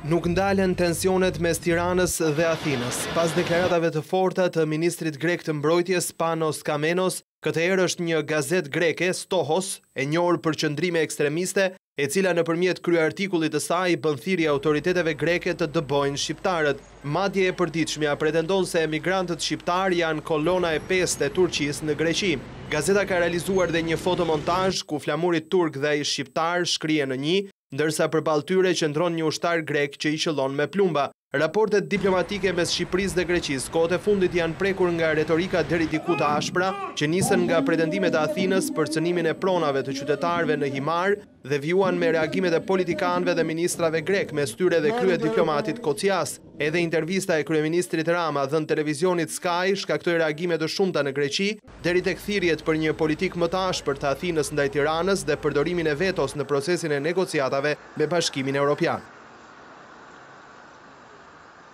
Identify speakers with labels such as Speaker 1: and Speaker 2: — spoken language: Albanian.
Speaker 1: Nuk ndalen tensionet mes Tiranës dhe Athinës. Pas deklaratave të forta të ministrit grek të Mbrojtjes, Panos Kamenos, këtë herë është një gazetë greke, Stohos, e njohur për qëndrime ekstremiste, e cila nëpërmjet kryeartikullit të saj bën thirrje autoriteteve greke të dëbojnë shqiptarët. Madje e përditshmja pretendon se emigrantët shqiptarë janë kolona e pestë e Turqisë në Greqi. Gazeta ka realizuar dhe një fotomontazh ku flamuri turk dhe ai shqiptar shkrihen në nji, ndërsa përballë tyre qëndron një ushtar grek që i qëllon me plumba. Raportet diplomatike mes Shqipërisë dhe Greqisë kohët e fundit janë prekur nga retorika deri diku të ashpra, që nisën nga pretendimet e Athinës për cënimin e pronave të qytetarëve në Himarë, dhe vijuan me reagimet e politikanëve dhe ministrave grekë, mes tyre dhe kryediplomatit Kocias. Edhe intervista e kryeministrit Rama dhënë televizionit Skai shkaktoi reagime të shumta në Greqi, deri tek thirrjet për një politikë më të ashpër të Athinës ndaj Tiranës dhe përdorimin e vetos në procesin e negociatave me Bashkimin Europian.